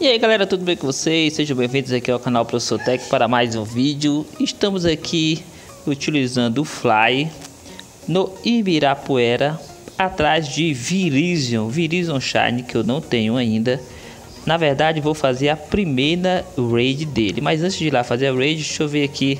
E aí galera, tudo bem com vocês? Sejam bem-vindos aqui ao canal Professor Tech para mais um vídeo. Estamos aqui utilizando o Fly no Ibirapuera atrás de Virizion, Virizion Shine que eu não tenho ainda. Na verdade vou fazer a primeira raid dele, mas antes de ir lá fazer a raid, deixa eu ver aqui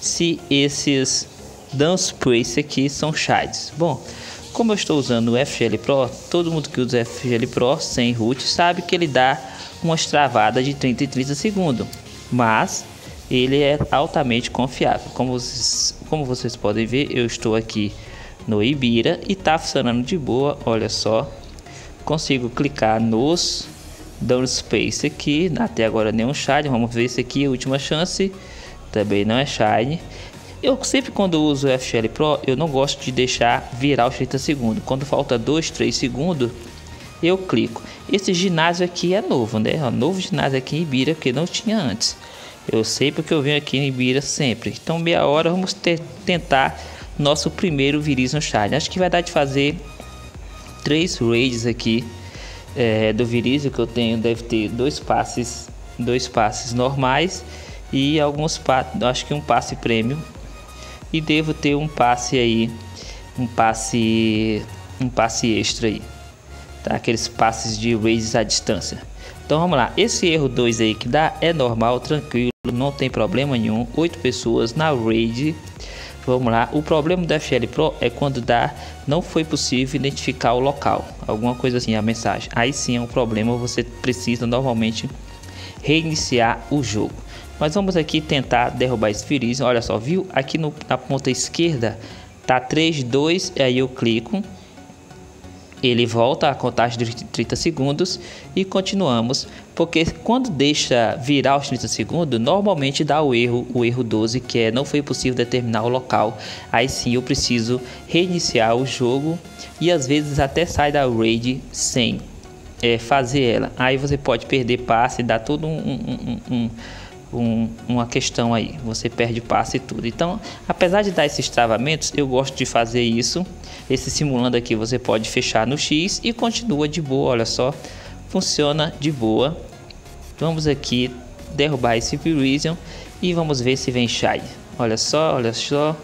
se esses Dance Prace aqui são Shines. Bom, como eu estou usando o FGL Pro, todo mundo que usa FGL Pro sem root sabe que ele dá umas travadas de 30 e 30 segundos, mas ele é altamente confiável. Como vocês, como vocês podem ver, eu estou aqui no Ibira e está funcionando de boa. Olha só, consigo clicar nos Downspace aqui. Até agora nenhum shine. Vamos ver esse aqui, última chance. Também não é shine. Eu sempre quando uso o FGL Pro, eu não gosto de deixar virar os 30 segundos. Quando falta 2, 3 segundos, eu clico. Esse ginásio aqui é novo, né? É um novo ginásio aqui em Ibira que não tinha antes. Eu sei porque eu venho aqui em Ibira sempre. Então, meia hora vamos ter, tentar nosso primeiro Verizon Shine. Acho que vai dar de fazer três raids aqui é, do Verizon que eu tenho. Deve ter dois passes, dois passes normais e alguns passes, acho que um passe prêmio. E devo ter um passe aí, um passe, um passe extra aí tá? aqueles passes de raises à distância. Então vamos lá, esse erro 2 aí que dá é normal, tranquilo, não tem problema nenhum. 8 pessoas na raid. Vamos lá, o problema do FL Pro é quando dá, não foi possível identificar o local, alguma coisa assim, a mensagem. Aí sim é um problema, você precisa normalmente reiniciar o jogo. Mas vamos aqui tentar derrubar esse Freeze. Olha só, viu? Aqui no, na ponta esquerda tá 3, 2, aí eu clico ele volta a contagem de 30 segundos e continuamos, porque quando deixa virar os 30 segundos, normalmente dá o erro, o erro 12, que é não foi possível determinar o local. Aí sim eu preciso reiniciar o jogo e às vezes até sai da raid sem é, fazer ela. Aí você pode perder passe, dá todo um, um, um, um, uma questão aí. Você perde passe e tudo. Então, apesar de dar esses travamentos, eu gosto de fazer isso. Esse simulando aqui você pode fechar no X e continua de boa. Olha só, funciona de boa. Vamos aqui derrubar esse Virizion e vamos ver se vem Shine. Olha só, olha só.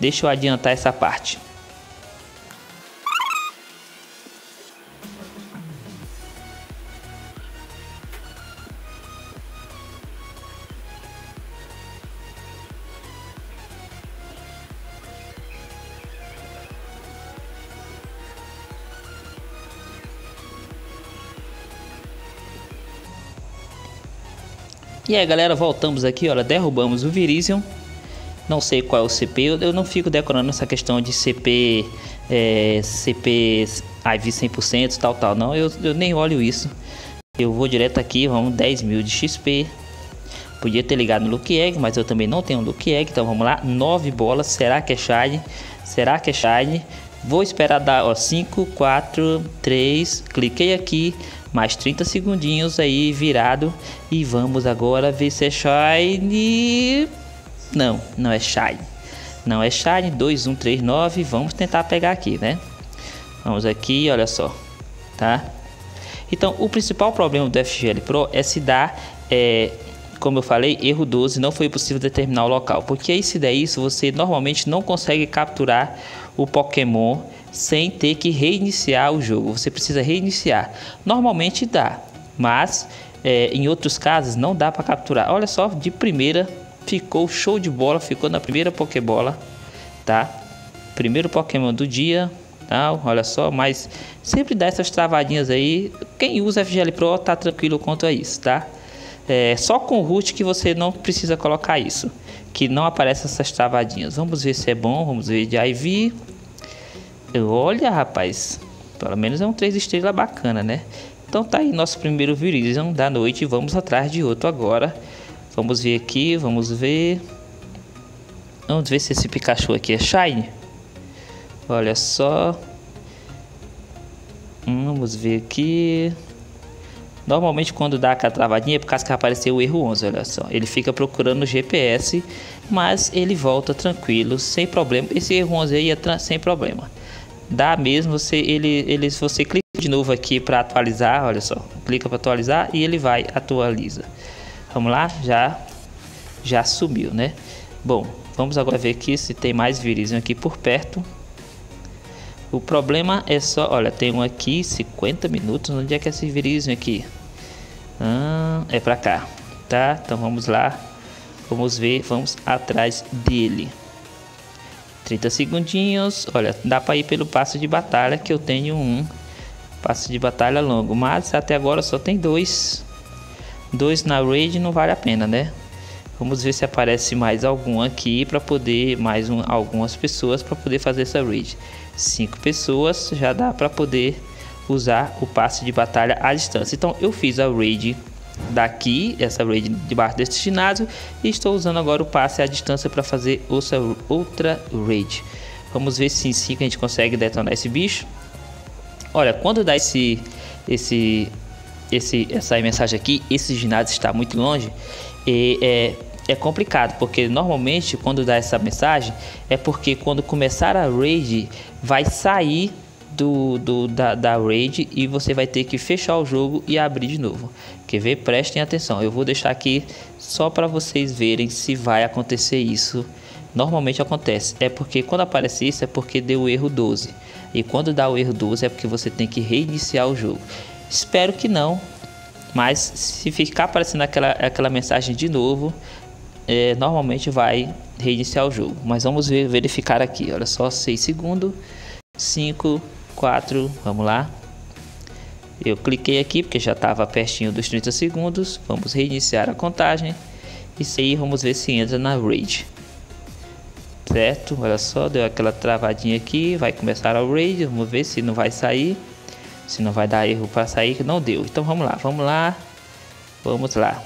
Deixa eu adiantar essa parte. E aí galera, voltamos aqui, olha, derrubamos o Virizion. Não sei qual é o CP, eu, eu não fico decorando essa questão de CP, é, CP IV 100% tal, tal, não, eu, eu nem olho isso. Eu vou direto aqui, vamos 10 mil de XP. Podia ter ligado no Luke Egg, mas eu também não tenho Luke Egg, então vamos lá, 9 bolas, será que é Shine? Será que é Shine? Vou esperar dar, ó, 5, 4, 3, cliquei aqui, mais 30 segundinhos aí virado e vamos agora ver se é Shine. Não, não é Shine. Não é Shine 2139, vamos tentar pegar aqui, né? Vamos aqui, olha só, tá? Então, o principal problema do FGL Pro é se dar, é, como eu falei, erro 12, não foi possível determinar o local. Porque aí se der isso, você normalmente não consegue capturar o Pokémon sem ter que reiniciar o jogo. Você precisa reiniciar. Normalmente dá, mas é, em outros casos não dá para capturar. Olha só, de primeira ficou show de bola, ficou na primeira Pokébola, tá? Primeiro Pokémon do dia, tá? Olha só, mas sempre dá essas travadinhas aí. Quem usa FGL Pro tá tranquilo quanto a isso, tá? É só com o root que você não precisa colocar isso, que não aparece essas travadinhas. Vamos ver se é bom, vamos ver de IV. Olha, rapaz, pelo menos é um 3 estrelas bacana, né? Então tá aí nosso primeiro Virizion da noite. Vamos atrás de outro agora. Vamos ver aqui, vamos ver. Vamos ver se esse Pikachu aqui é Shine. Olha só. Vamos ver aqui. Normalmente quando dá aquela travadinha é por causa que apareceu o erro 11, olha só. Ele fica procurando o GPS, mas ele volta tranquilo, sem problema. Esse erro 11 aí é sem problema. Dá mesmo, você ele ele você clica de novo aqui para atualizar, olha só, clica para atualizar e ele vai atualiza. Vamos lá, já já subiu, né? Bom, vamos agora ver aqui se tem mais vírus aqui por perto. O problema é só, olha, tem um aqui 50 minutos, onde é que é esse vírus aqui? Ah, é para cá, tá? Então vamos lá, vamos ver, vamos atrás dele. 30 segundinhos, olha, dá para ir pelo passo de batalha que eu tenho um passo de batalha longo, mas até agora só tem dois, dois na raid não vale a pena, né? Vamos ver se aparece mais algum aqui para poder mais um, algumas pessoas para poder fazer essa raid. Cinco pessoas já dá para poder usar o passe de batalha à distância. Então eu fiz a raid daqui, essa raid debaixo deste ginásio e estou usando agora o passe à distância para fazer outra raid. Vamos ver se em 5 a gente consegue detonar esse bicho. Olha, quando dá esse esse esse essa mensagem aqui, esse ginásio está muito longe e é é complicado, porque normalmente quando dá essa mensagem é porque quando começar a raid vai sair do, do da, da raid e você vai ter que fechar o jogo e abrir de novo. Quer ver? Prestem atenção. Eu vou deixar aqui só para vocês verem se vai acontecer isso. Normalmente acontece. É porque quando aparece isso é porque deu o erro 12. E quando dá o erro 12 é porque você tem que reiniciar o jogo. Espero que não. Mas se ficar aparecendo aquela, aquela mensagem de novo, é, normalmente vai reiniciar o jogo. Mas vamos ver, verificar aqui. Olha só, 6 segundos. 5, 4, vamos lá. Eu cliquei aqui porque já estava pertinho dos 30 segundos. Vamos reiniciar a contagem. E aí vamos ver se entra na raid. Certo? Olha só, deu aquela travadinha aqui. Vai começar a raid. Vamos ver se não vai sair. Se não vai dar erro para sair, que não deu. Então vamos lá, vamos lá. Vamos lá.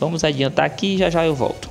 Vamos adiantar aqui e já já eu volto.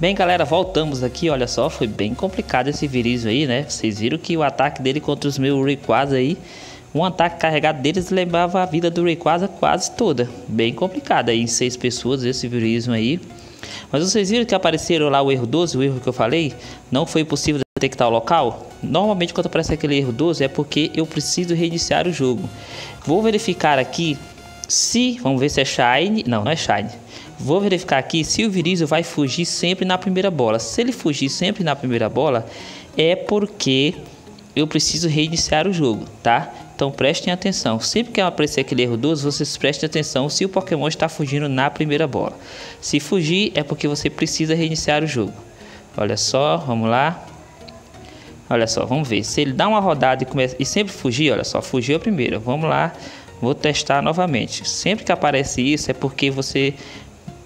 Bem, galera, voltamos aqui. Olha só, foi bem complicado esse Virizio aí, né? Vocês viram que o ataque dele contra os meus Rayquaza aí, um ataque carregado deles levava a vida do Rayquaza quase toda. Bem complicado aí, em seis pessoas esse Virizio aí. Mas vocês viram que apareceram lá o erro 12, o erro que eu falei? Não foi possível detectar o local? Normalmente quando aparece aquele erro 12 é porque eu preciso reiniciar o jogo. Vou verificar aqui se, vamos ver se é Shine, não, não é Shine. Vou verificar aqui se o Virizio vai fugir sempre na primeira bola. Se ele fugir sempre na primeira bola, é porque eu preciso reiniciar o jogo, tá? Então prestem atenção. Sempre que aparecer aquele erro 12, vocês prestem atenção se o Pokémon está fugindo na primeira bola. Se fugir, é porque você precisa reiniciar o jogo. Olha só, vamos lá. Olha só, vamos ver. Se ele dá uma rodada e, começa, e sempre fugir, olha só, fugiu a primeira. Vamos lá, vou testar novamente. Sempre que aparece isso, é porque você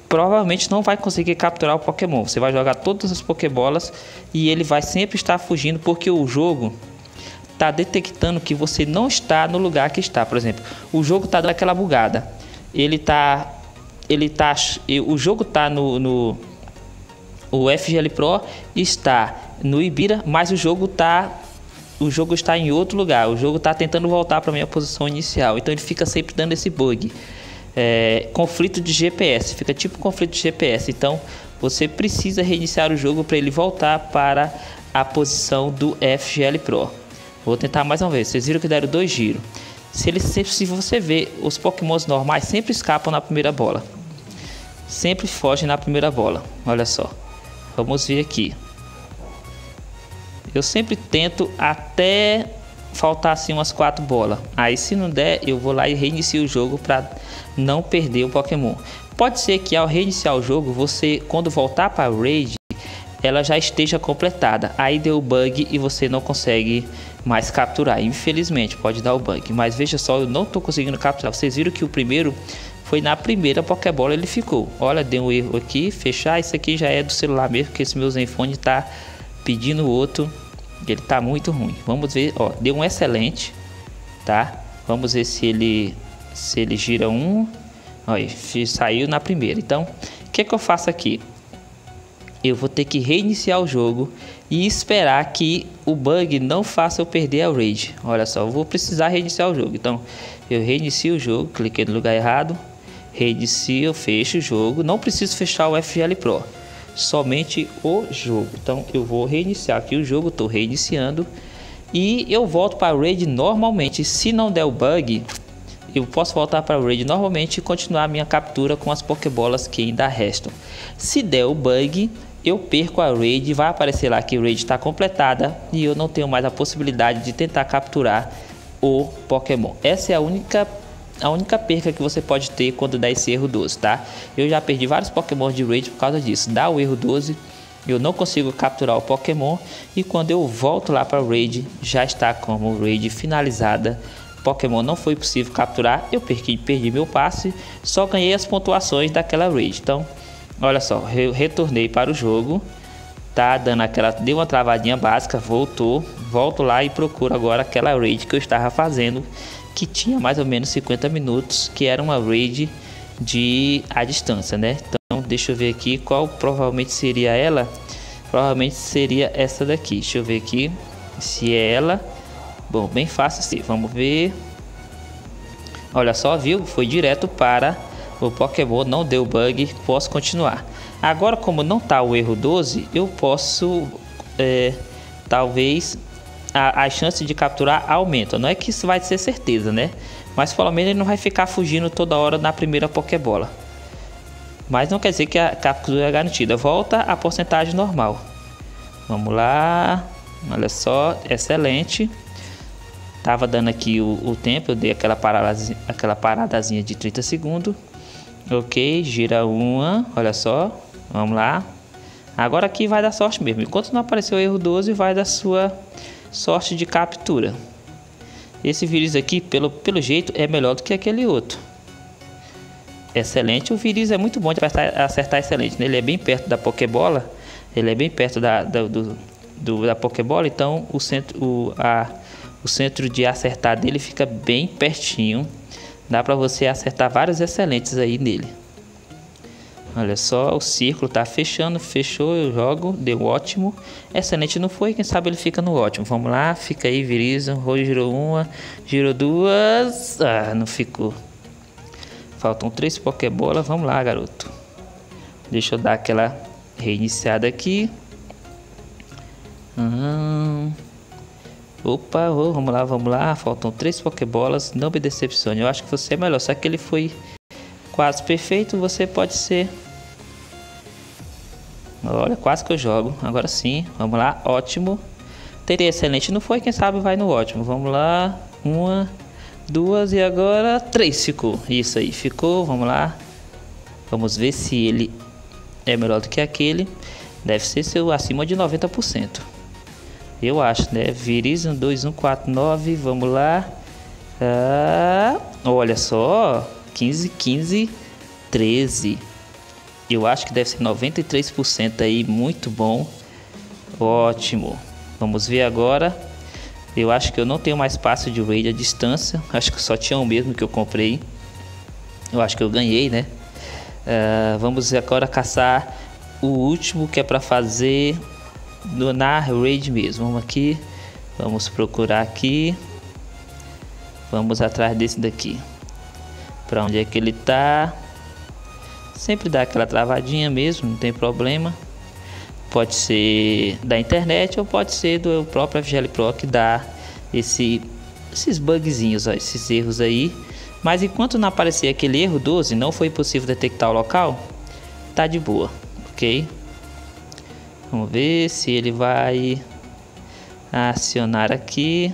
provavelmente não vai conseguir capturar o Pokémon. Você vai jogar todas as Pokébolas e ele vai sempre estar fugindo porque o jogo está detectando que você não está no lugar que está. Por exemplo, o jogo está dando aquela bugada. Ele está, ele tá, o jogo está no, no o FGL Pro está no Ibira, mas o jogo está o jogo está em outro lugar. O jogo está tentando voltar para a minha posição inicial. Então ele fica sempre dando esse bug é, conflito de GPS, fica tipo conflito de GPS. Então você precisa reiniciar o jogo para ele voltar para a posição do FGL Pro. Vou tentar mais uma vez. Vocês viram que deram dois giros. Se, ele, se você ver, os Pokémons normais sempre escapam na primeira bola. Sempre fogem na primeira bola. Olha só. Vamos ver aqui. Eu sempre tento até faltar assim umas quatro bolas. Aí se não der, eu vou lá e reinicio o jogo para não perder o Pokémon. Pode ser que ao reiniciar o jogo, você quando voltar para o raid, ela já esteja completada. Aí deu bug e você não consegue mais capturar. Infelizmente, pode dar o bug. Mas veja só, eu não estou conseguindo capturar. Vocês viram que o primeiro foi na primeira Pokébola ele ficou. Olha, deu um erro aqui. Fechar, isso aqui já é do celular mesmo, porque esse meu Zenfone está pedindo outro. Ele está muito ruim. Vamos ver, ó, deu um excelente, tá? Vamos ver se ele se ele gira um. Olha, saiu na primeira. Então, o que, que eu faço aqui? eu vou ter que reiniciar o jogo e esperar que o bug não faça eu perder a raid. Olha só, eu vou precisar reiniciar o jogo. Então, eu reinicio o jogo, cliquei no lugar errado, reinicio, fecho o jogo. Não preciso fechar o FGL Pro, somente o jogo. Então, eu vou reiniciar aqui o jogo, estou reiniciando e eu volto para a raid normalmente. Se não der o bug, eu posso voltar para o raid normalmente e continuar a minha captura com as pokebolas que ainda restam. Se der o bug, eu perco a raid, vai aparecer lá que a raid está completada e eu não tenho mais a possibilidade de tentar capturar o Pokémon. Essa é a única a única perca que você pode ter quando dá esse erro 12, tá? Eu já perdi vários Pokémon de raid por causa disso. Dá o erro 12, eu não consigo capturar o Pokémon e quando eu volto lá para raid já está como raid finalizada. Pokémon não foi possível capturar, eu perdi, perdi meu passe, só ganhei as pontuações daquela raid. Então, Olha só, eu retornei para o jogo. Tá dando aquela. Deu uma travadinha básica, voltou. Volto lá e procuro agora aquela raid que eu estava fazendo. Que tinha mais ou menos 50 minutos. Que era uma raid de a distância, né? Então deixa eu ver aqui qual provavelmente seria ela. Provavelmente seria essa daqui. Deixa eu ver aqui se é ela. Bom, bem fácil sim. Vamos ver. Olha só, viu? Foi direto para o Pokémon não deu bug, posso continuar. Agora, como não está o erro 12, eu posso, é, talvez, a, a chance de capturar aumenta. Não é que isso vai ser certeza, né? Mas pelo menos ele não vai ficar fugindo toda hora na primeira Pokébola. Mas não quer dizer que a captura é garantida. Volta a porcentagem normal. Vamos lá. Olha só, excelente. Tava dando aqui o, o tempo, eu dei aquela, paradazinha, aquela paradazinha de 30 segundos. Ok, gira uma, olha só, vamos lá. Agora aqui vai dar sorte mesmo. Enquanto não apareceu o erro 12, vai dar sua sorte de captura. Esse vírus aqui, pelo, pelo jeito, é melhor do que aquele outro. Excelente. O vírus é muito bom de acertar, acertar excelente. Né? Ele é bem perto da Pokébola. Ele é bem perto da, da, do, do, da Pokébola. Então o centro, o, a, o centro de acertar dele fica bem pertinho Dá para você acertar vários excelentes aí nele. Olha só, o círculo tá fechando, fechou, eu jogo, deu ótimo. Excelente não foi, quem sabe ele fica no ótimo. Vamos lá, fica aí, Verizon. Roy girou uma, girou duas. Ah, não ficou. Faltam três Pokébolas. Vamos lá, garoto. Deixa eu dar aquela reiniciada aqui. Hum. Opa, oh, vamos lá, vamos lá. Faltam três Pokébolas. Não me decepcione. Eu acho que você é melhor. Só que ele foi quase perfeito. Você pode ser. Olha, quase que eu jogo. Agora sim. Vamos lá. Ótimo. Teria excelente. Não foi? Quem sabe vai no ótimo. Vamos lá. Uma, duas e agora três ficou. Isso aí, ficou. Vamos lá. Vamos ver se ele é melhor do que aquele. Deve ser seu acima de 90%. Eu acho, né? Verizon 2149, vamos lá. Ah, olha só, 15, 15, 13. Eu acho que deve ser 93% aí, muito bom. Ótimo. Vamos ver agora. Eu acho que eu não tenho mais passo de raid à distância. Acho que só tinha um mesmo que eu comprei. Eu acho que eu ganhei, né? Uh, vamos agora caçar o último que é para fazer no, na raid mesmo. Vamos aqui, vamos procurar aqui. Vamos atrás desse daqui. Para onde é que ele tá? Sempre dá aquela travadinha mesmo, não tem problema. Pode ser da internet ou pode ser do próprio FGL Pro que dá esse, esses bugzinhos, ó, esses erros aí. Mas enquanto não aparecer aquele erro 12, não foi possível detectar o local, tá de boa, ok? Vamos ver se ele vai acionar aqui.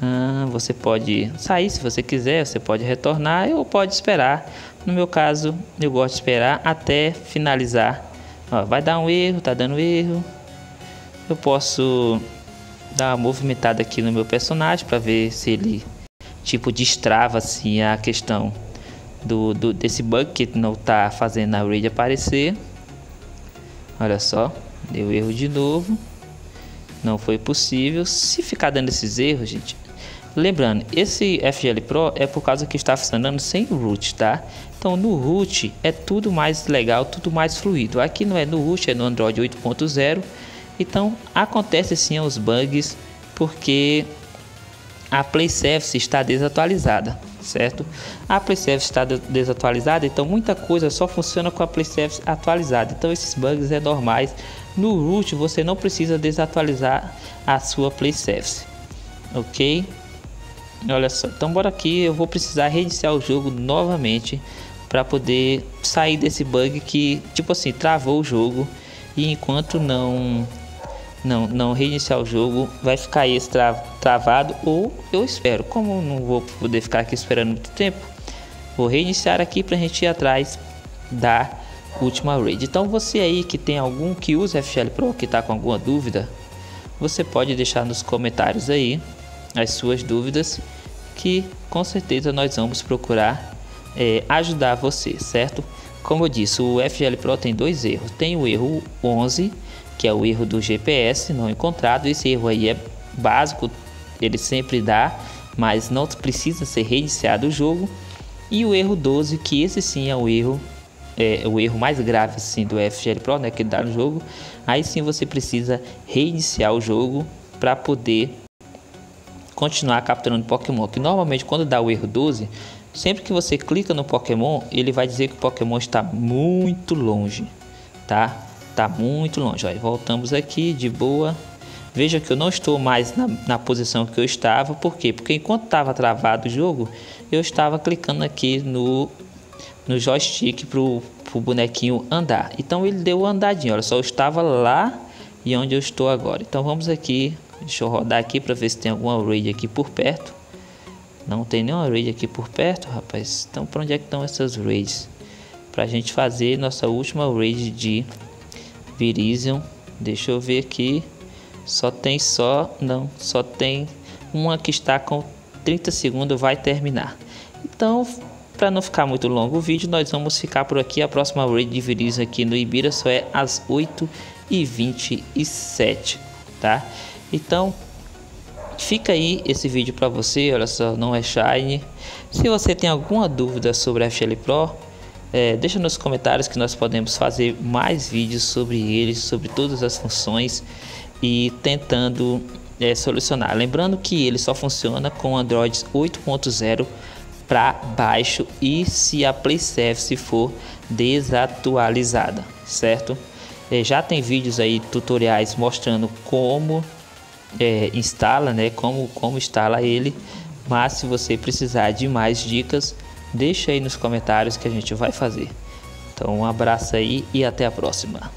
Ah, você pode sair se você quiser, você pode retornar ou pode esperar. No meu caso, eu gosto de esperar até finalizar. Ó, vai dar um erro, tá dando erro. Eu posso dar uma movimentada aqui no meu personagem para ver se ele tipo destrava assim a questão do, do desse bug que não tá fazendo a raid aparecer. Olha só, deu erro de novo. Não foi possível. Se ficar dando esses erros, gente, Lembrando, esse FGL Pro é por causa que está funcionando sem root, tá? Então no root é tudo mais legal, tudo mais fluido. Aqui não é no root, é no Android 8.0. Então acontece sim os bugs porque a Play Service está desatualizada, certo? A Play Service está desatualizada, então muita coisa só funciona com a Play Service atualizada. Então esses bugs é normais. No root você não precisa desatualizar a sua Play Service, ok? Olha só, então bora aqui, eu vou precisar reiniciar o jogo novamente para poder sair desse bug que, tipo assim, travou o jogo e enquanto não não não reiniciar o jogo, vai ficar esse tra travado ou eu espero. Como não vou poder ficar aqui esperando muito tempo, vou reiniciar aqui para a gente ir atrás da última raid. Então você aí que tem algum que usa FGL Pro, que está com alguma dúvida, você pode deixar nos comentários aí as suas dúvidas, que com certeza nós vamos procurar é, ajudar você, certo? Como eu disse, o FGL Pro tem dois erros. Tem o erro 11, que é o erro do GPS não encontrado. Esse erro aí é básico, ele sempre dá, mas não precisa ser reiniciado o jogo. E o erro 12, que esse sim é o erro é, o erro mais grave assim, do FGL Pro, né, que dá no jogo. Aí sim você precisa reiniciar o jogo para poder continuar capturando Pokémon. Que normalmente quando dá o erro 12, sempre que você clica no Pokémon, ele vai dizer que o Pokémon está muito longe, tá? Tá muito longe. Aí voltamos aqui de boa. Veja que eu não estou mais na, na posição que eu estava. Por quê? Porque enquanto estava travado o jogo, eu estava clicando aqui no, no joystick para o bonequinho andar. Então ele deu uma andadinha. Olha só, eu estava lá e onde eu estou agora. Então vamos aqui Deixa eu rodar aqui para ver se tem alguma raid aqui por perto. Não tem nenhuma raid aqui por perto, rapaz. Então, para onde é que estão essas raids? Para a gente fazer nossa última raid de Virizion. Deixa eu ver aqui. Só tem só... Não, só tem uma que está com 30 segundos. Vai terminar. Então, para não ficar muito longo o vídeo, nós vamos ficar por aqui. A próxima raid de Virizion aqui no Ibira só é às 8h27, tá? Então, fica aí esse vídeo para você, olha só, não é Shine. Se você tem alguma dúvida sobre a FL Pro, é, deixa nos comentários que nós podemos fazer mais vídeos sobre ele, sobre todas as funções e tentando é, solucionar. Lembrando que ele só funciona com Android 8.0 para baixo e se a Play Service for desatualizada, certo? É, já tem vídeos aí tutoriais mostrando como é, instala, né? Como, como instala ele. Mas se você precisar de mais dicas, deixa aí nos comentários que a gente vai fazer. Então um abraço aí e até a próxima.